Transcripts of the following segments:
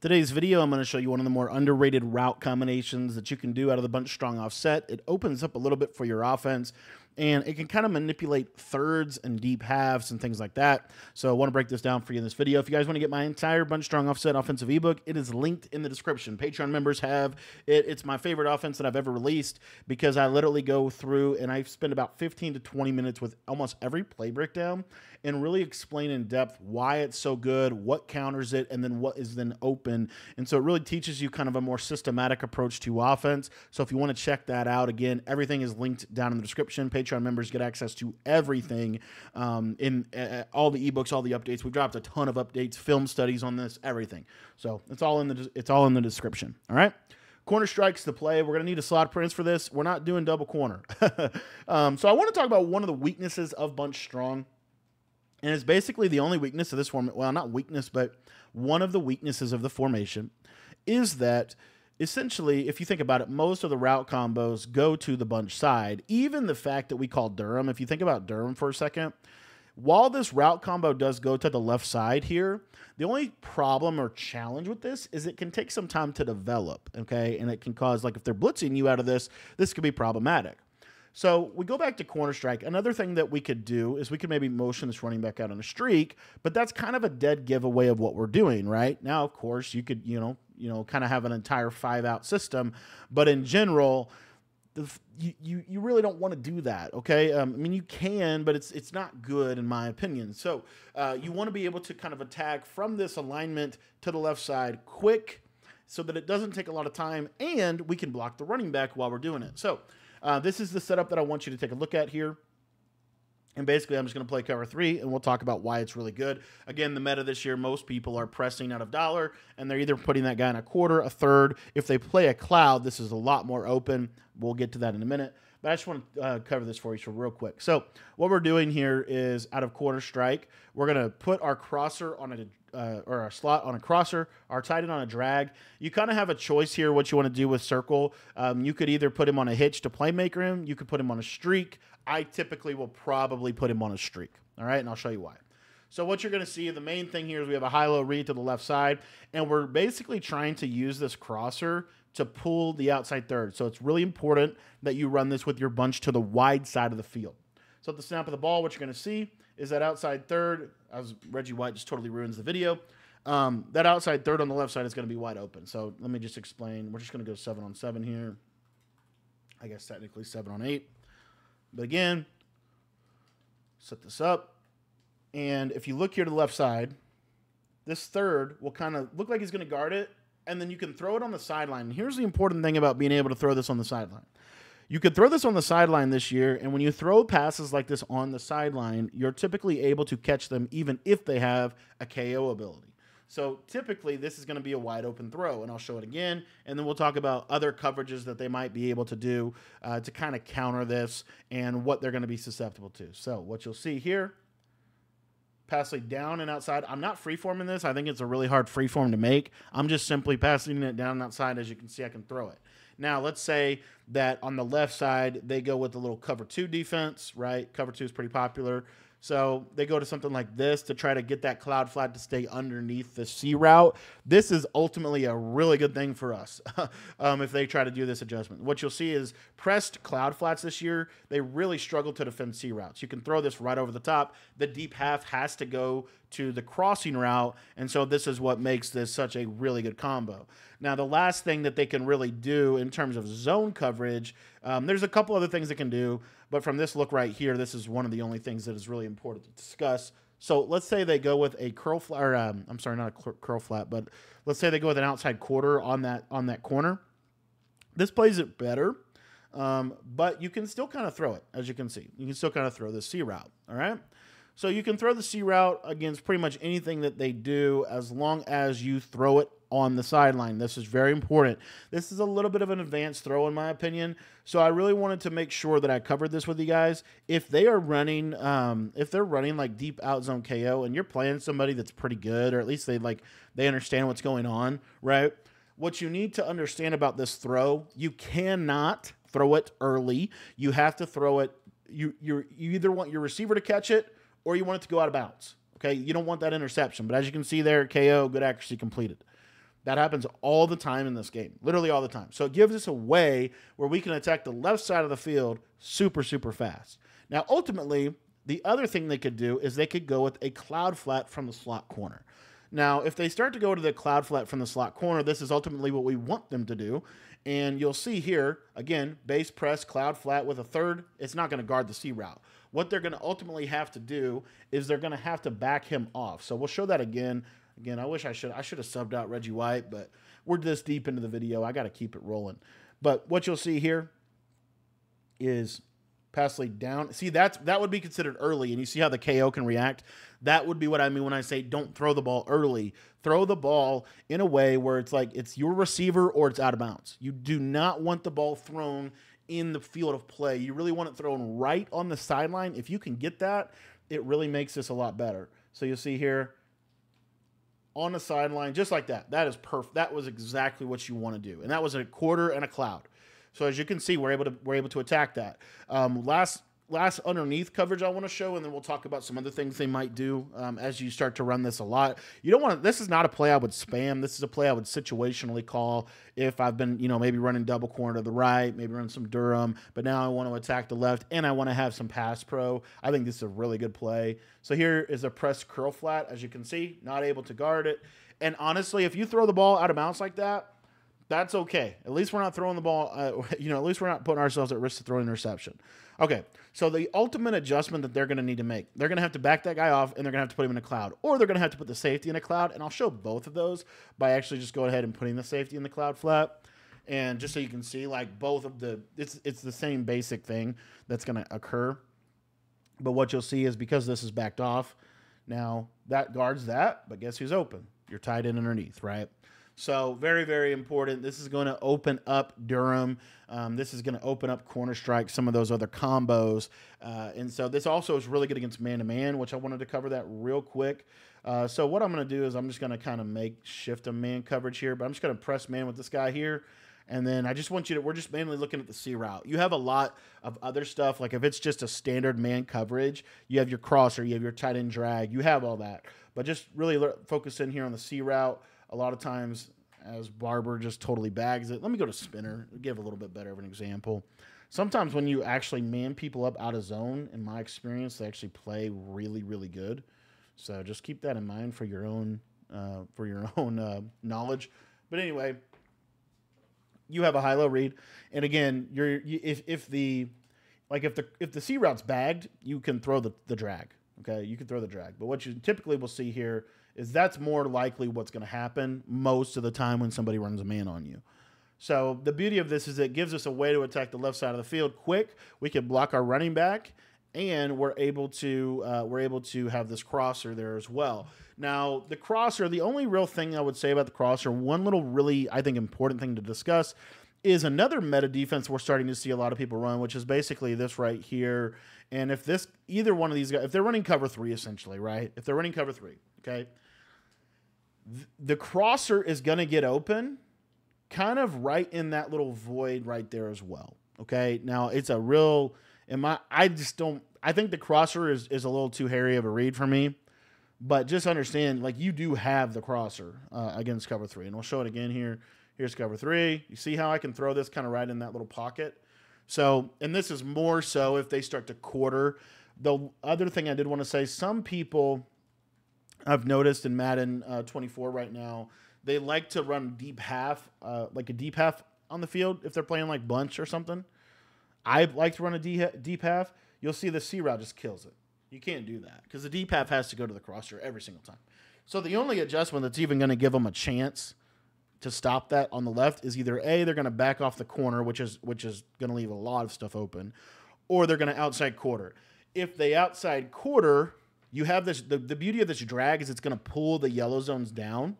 Today's video, I'm going to show you one of the more underrated route combinations that you can do out of the bunch strong offset. It opens up a little bit for your offense and it can kind of manipulate thirds and deep halves and things like that. So I want to break this down for you in this video. If you guys want to get my entire Bunch Strong Offset offensive ebook, it is linked in the description. Patreon members have it. It's my favorite offense that I've ever released because I literally go through and I spend about 15 to 20 minutes with almost every play breakdown and really explain in depth why it's so good, what counters it, and then what is then open. And so it really teaches you kind of a more systematic approach to offense. So if you want to check that out, again, everything is linked down in the description. Patreon members get access to everything um, in uh, all the ebooks, all the updates. We've dropped a ton of updates, film studies on this, everything. So it's all in the it's all in the description. All right. Corner strikes to play. We're going to need a slot prints for this. We're not doing double corner. um, so I want to talk about one of the weaknesses of Bunch Strong. And it's basically the only weakness of this form. Well, not weakness, but one of the weaknesses of the formation is that essentially, if you think about it, most of the route combos go to the bunch side. Even the fact that we call Durham, if you think about Durham for a second, while this route combo does go to the left side here, the only problem or challenge with this is it can take some time to develop, okay? And it can cause, like, if they're blitzing you out of this, this could be problematic. So we go back to corner strike. Another thing that we could do is we could maybe motion this running back out on a streak, but that's kind of a dead giveaway of what we're doing, right? Now, of course, you could, you know, you know, kind of have an entire five out system, but in general, the, you, you, you really don't want to do that, okay? Um, I mean, you can, but it's it's not good in my opinion. So uh, you want to be able to kind of attack from this alignment to the left side quick, so that it doesn't take a lot of time, and we can block the running back while we're doing it. So uh, this is the setup that I want you to take a look at here. And basically, I'm just going to play cover three, and we'll talk about why it's really good. Again, the meta this year, most people are pressing out of dollar, and they're either putting that guy in a quarter, a third. If they play a cloud, this is a lot more open. We'll get to that in a minute. But I just want to uh, cover this for you so real quick. So what we're doing here is out of quarter strike, we're going to put our crosser on a uh, or our slot on a crosser, our tight end on a drag. You kind of have a choice here what you want to do with circle. Um, you could either put him on a hitch to playmaker him. You could put him on a streak. I typically will probably put him on a streak. All right, and I'll show you why. So what you're going to see, the main thing here is we have a high-low read to the left side, and we're basically trying to use this crosser to pull the outside third. So it's really important that you run this with your bunch to the wide side of the field. So at the snap of the ball, what you're going to see is that outside third, as Reggie White just totally ruins the video, um, that outside third on the left side is going to be wide open. So let me just explain. We're just going to go seven on seven here. I guess technically seven on eight. But again, set this up. And if you look here to the left side, this third will kind of look like he's going to guard it, and then you can throw it on the sideline. And here's the important thing about being able to throw this on the sideline. You could throw this on the sideline this year, and when you throw passes like this on the sideline, you're typically able to catch them even if they have a KO ability. So typically, this is going to be a wide open throw, and I'll show it again, and then we'll talk about other coverages that they might be able to do uh, to kind of counter this and what they're going to be susceptible to. So what you'll see here passing down and outside. I'm not freeforming this. I think it's a really hard freeform to make. I'm just simply passing it down and outside. As you can see, I can throw it. Now, let's say that on the left side, they go with the little cover two defense, right? Cover two is pretty popular. So they go to something like this to try to get that cloud flat to stay underneath the C route. This is ultimately a really good thing for us um, if they try to do this adjustment. What you'll see is pressed cloud flats this year, they really struggle to defend C routes. You can throw this right over the top. The deep half has to go to the crossing route. And so this is what makes this such a really good combo. Now, the last thing that they can really do in terms of zone coverage, um, there's a couple other things they can do. But from this look right here, this is one of the only things that is really important to discuss. So let's say they go with a curl flat, or um, I'm sorry, not a curl flat, but let's say they go with an outside quarter on that on that corner. This plays it better, um, but you can still kind of throw it, as you can see. You can still kind of throw the C route, all right? So you can throw the C route against pretty much anything that they do as long as you throw it on the sideline. This is very important. This is a little bit of an advanced throw, in my opinion. So I really wanted to make sure that I covered this with you guys. If they are running, um, if they're running like deep out zone KO, and you're playing somebody that's pretty good, or at least they like they understand what's going on, right? What you need to understand about this throw, you cannot throw it early. You have to throw it. You you you either want your receiver to catch it or you want it to go out of bounds. Okay, you don't want that interception. But as you can see there, KO, good accuracy completed. That happens all the time in this game, literally all the time. So it gives us a way where we can attack the left side of the field super, super fast. Now, ultimately, the other thing they could do is they could go with a cloud flat from the slot corner. Now, if they start to go to the cloud flat from the slot corner, this is ultimately what we want them to do. And you'll see here, again, base press, cloud flat with a third. It's not going to guard the C route. What they're going to ultimately have to do is they're going to have to back him off. So we'll show that again. Again, I wish I should I should have subbed out Reggie White, but we're this deep into the video. I got to keep it rolling. But what you'll see here is pass lead down. See, that's that would be considered early, and you see how the KO can react. That would be what I mean when I say don't throw the ball early. Throw the ball in a way where it's like it's your receiver or it's out of bounds. You do not want the ball thrown in the field of play. You really want it thrown right on the sideline. If you can get that, it really makes this a lot better. So you'll see here on the sideline, just like that. That is perfect. That was exactly what you want to do, and that was a quarter and a cloud. So as you can see, we're able to we're able to attack that. Um, last last underneath coverage I want to show, and then we'll talk about some other things they might do um, as you start to run this a lot. You don't want to. This is not a play I would spam. This is a play I would situationally call if I've been, you know, maybe running double corner to the right, maybe run some Durham, but now I want to attack the left and I want to have some pass pro. I think this is a really good play. So here is a press curl flat, as you can see, not able to guard it. And honestly, if you throw the ball out of bounds like that, that's okay. At least we're not throwing the ball. Uh, you know, at least we're not putting ourselves at risk to throwing an interception. Okay, so the ultimate adjustment that they're going to need to make, they're going to have to back that guy off, and they're going to have to put him in a cloud, or they're going to have to put the safety in a cloud. And I'll show both of those by actually just going ahead and putting the safety in the cloud flat, and just so you can see, like both of the, it's it's the same basic thing that's going to occur. But what you'll see is because this is backed off, now that guards that, but guess who's open? You're tight end underneath, right? So very, very important. This is going to open up Durham. Um, this is going to open up corner strike, some of those other combos. Uh, and so this also is really good against man-to-man, which I wanted to cover that real quick. Uh, so what I'm going to do is I'm just going to kind of make shift a man coverage here, but I'm just going to press man with this guy here. And then I just want you to, we're just mainly looking at the C route. You have a lot of other stuff. Like if it's just a standard man coverage, you have your crosser, you have your tight end drag, you have all that. But just really focus in here on the C route a lot of times as Barber just totally bags it. Let me go to spinner, give a little bit better of an example. Sometimes when you actually man people up out of zone, in my experience, they actually play really, really good. So just keep that in mind for your own uh, for your own uh, knowledge. But anyway, you have a high low read, and again, you're you, if if the like if the if the C route's bagged, you can throw the the drag. Okay, you can throw the drag. But what you typically will see here is that's more likely what's going to happen most of the time when somebody runs a man on you. So the beauty of this is it gives us a way to attack the left side of the field quick. We can block our running back, and we're able to uh, we're able to have this crosser there as well. Now the crosser, the only real thing I would say about the crosser, one little really I think important thing to discuss is another meta defense we're starting to see a lot of people run, which is basically this right here. And if this either one of these guys, if they're running cover three essentially, right? If they're running cover three, okay, the crosser is going to get open kind of right in that little void right there as well. Okay. Now it's a real, in my, I just don't, I think the crosser is, is a little too hairy of a read for me. But just understand, like, you do have the crosser uh, against cover three. And we'll show it again here. Here's cover three. You see how I can throw this kind of right in that little pocket? So, and this is more so if they start to quarter. The other thing I did want to say some people I've noticed in Madden uh, 24 right now, they like to run deep half, uh, like a deep half on the field if they're playing like bunch or something. I like to run a deep half. You'll see the C route just kills it. You can't do that because the deep half has to go to the crosser every single time. So the only adjustment that's even going to give them a chance to stop that on the left is either a they're going to back off the corner, which is which is going to leave a lot of stuff open, or they're going to outside quarter. If they outside quarter, you have this the, the beauty of this drag is it's going to pull the yellow zones down,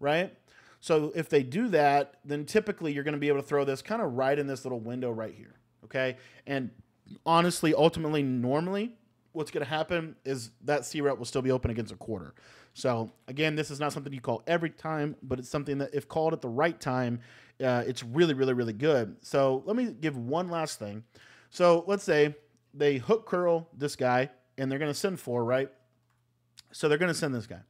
right? So if they do that, then typically you're going to be able to throw this kind of right in this little window right here, okay? And honestly, ultimately, normally, what's going to happen is that C route will still be open against a quarter. So again, this is not something you call every time, but it's something that if called at the right time, uh, it's really, really, really good. So let me give one last thing. So let's say they hook curl this guy and they're going to send four, right? So they're going to send this guy.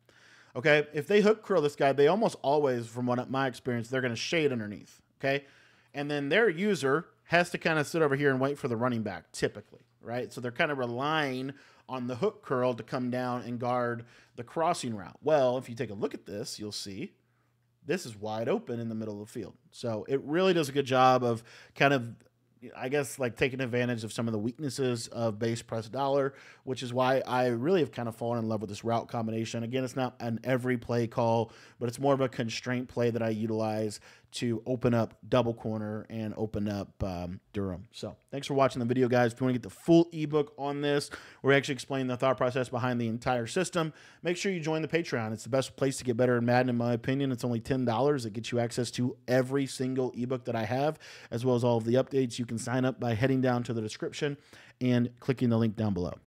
Okay, if they hook curl this guy, they almost always, from what my experience, they're going to shade underneath. Okay, and then their user has to kind of sit over here and wait for the running back, typically, right? So they're kind of relying on the hook curl to come down and guard the crossing route. Well, if you take a look at this, you'll see this is wide open in the middle of the field. So it really does a good job of kind of I guess like taking advantage of some of the weaknesses of base press dollar, which is why I really have kind of fallen in love with this route combination. Again, it's not an every play call, but it's more of a constraint play that I utilize to open up double corner and open up um, Durham. So thanks for watching the video, guys. If you want to get the full ebook on this, where we're actually explaining the thought process behind the entire system. Make sure you join the Patreon. It's the best place to get better in Madden, in my opinion. It's only $10. It gets you access to every single ebook that I have, as well as all of the updates. You can sign up by heading down to the description and clicking the link down below.